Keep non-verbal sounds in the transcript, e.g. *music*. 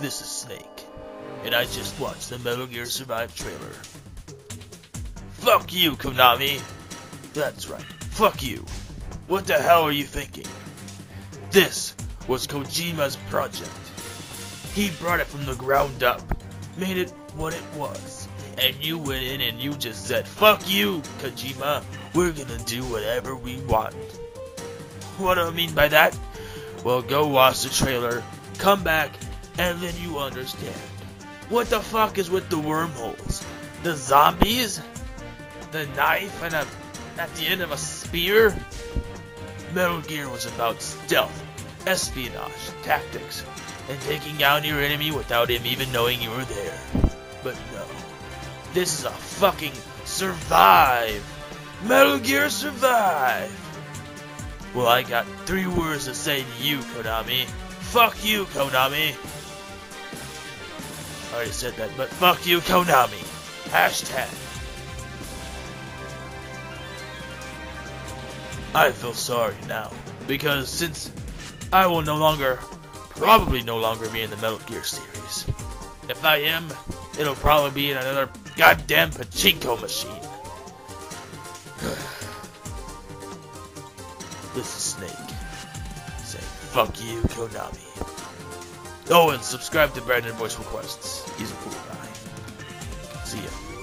This is Snake, and I just watched the Metal Gear Survive trailer. Fuck you, Konami! That's right, fuck you! What the hell are you thinking? This was Kojima's project. He brought it from the ground up, made it what it was, and you went in and you just said, fuck you, Kojima, we're gonna do whatever we want. What do I mean by that? Well, go watch the trailer, come back, and then you understand. What the fuck is with the wormholes? The zombies? The knife and a, at the end of a spear? Metal Gear was about stealth, espionage, tactics, and taking down your enemy without him even knowing you were there. But no, this is a fucking survive! Metal Gear Survive! Well, I got three words to say to you, Konami. Fuck you, Konami! I already said that, but fuck you, Konami! Hashtag. I feel sorry now, because since I will no longer, probably no longer be in the Metal Gear series. If I am, it'll probably be in another goddamn pachinko machine. *sighs* this is Snake. Saying fuck you, Konami. Oh, and subscribe to Brandon Voice Requests. He's a cool guy. See ya.